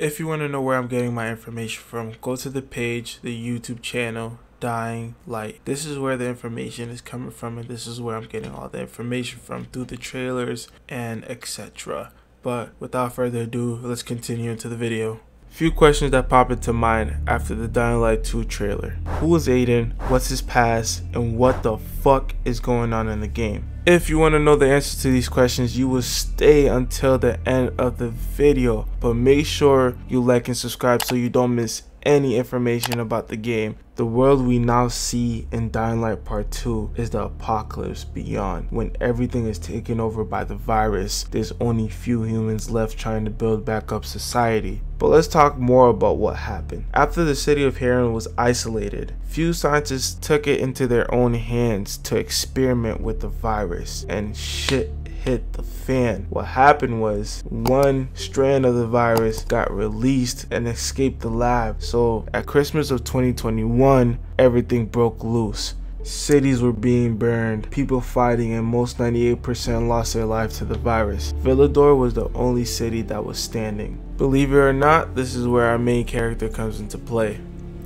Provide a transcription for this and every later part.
If you want to know where I'm getting my information from, go to the page, the YouTube channel, Dying Light. This is where the information is coming from, and this is where I'm getting all the information from through the trailers and etc. But without further ado, let's continue into the video. Few questions that pop into mind after the Dying Light 2 trailer. Who is Aiden? What's his past? And what the fuck is going on in the game? If you want to know the answers to these questions, you will stay until the end of the video. But make sure you like and subscribe so you don't miss any information about the game. The world we now see in Dying Light Part 2 is the apocalypse beyond. When everything is taken over by the virus, there's only few humans left trying to build back up society. But let's talk more about what happened. After the city of Harran was isolated, few scientists took it into their own hands to experiment with the virus and shit hit the fan. What happened was one strand of the virus got released and escaped the lab. So at Christmas of 2021, everything broke loose. Cities were being burned, people fighting, and most 98% lost their life to the virus. Villedor was the only city that was standing. Believe it or not, this is where our main character comes into play.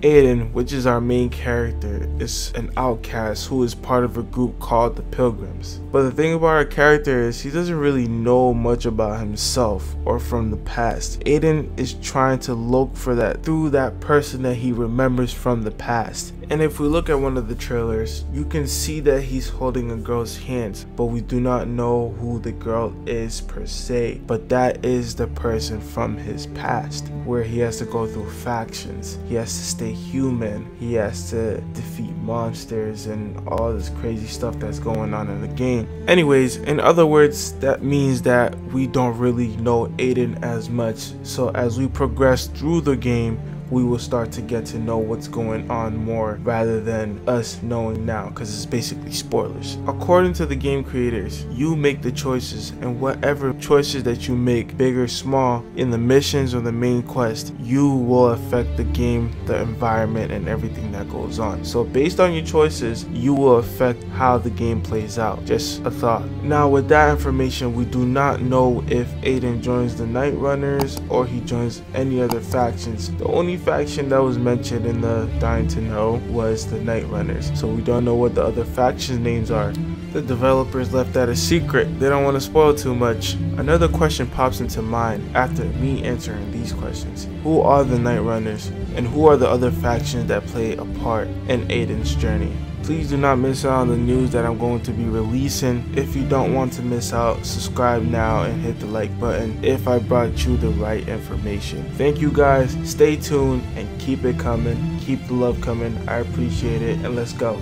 Aiden, which is our main character, is an outcast who is part of a group called the Pilgrims. But the thing about our character is he doesn't really know much about himself or from the past. Aiden is trying to look for that through that person that he remembers from the past. And if we look at one of the trailers, you can see that he's holding a girl's hands, but we do not know who the girl is per se. But that is the person from his past, where he has to go through factions. He has to stay human. He has to defeat monsters and all this crazy stuff that's going on in the game. Anyways, in other words, that means that we don't really know Aiden as much. So as we progress through the game, we will start to get to know what's going on more rather than us knowing now because it's basically spoilers. According to the game creators, you make the choices and whatever choices that you make, big or small, in the missions or the main quest, you will affect the game, the environment, and everything that goes on. So based on your choices, you will affect how the game plays out. Just a thought. Now with that information, we do not know if Aiden joins the Night Runners or he joins any other factions. The only faction that was mentioned in the Dying to Know was the Night Runners, so we don't know what the other faction names are. The developers left that a secret, they don't want to spoil too much. Another question pops into mind after me answering these questions. Who are the Night Runners, and who are the other factions that play a part in Aiden's journey? Please do not miss out on the news that I'm going to be releasing. If you don't want to miss out, subscribe now and hit the like button if I brought you the right information. Thank you guys. Stay tuned and keep it coming. Keep the love coming. I appreciate it and let's go.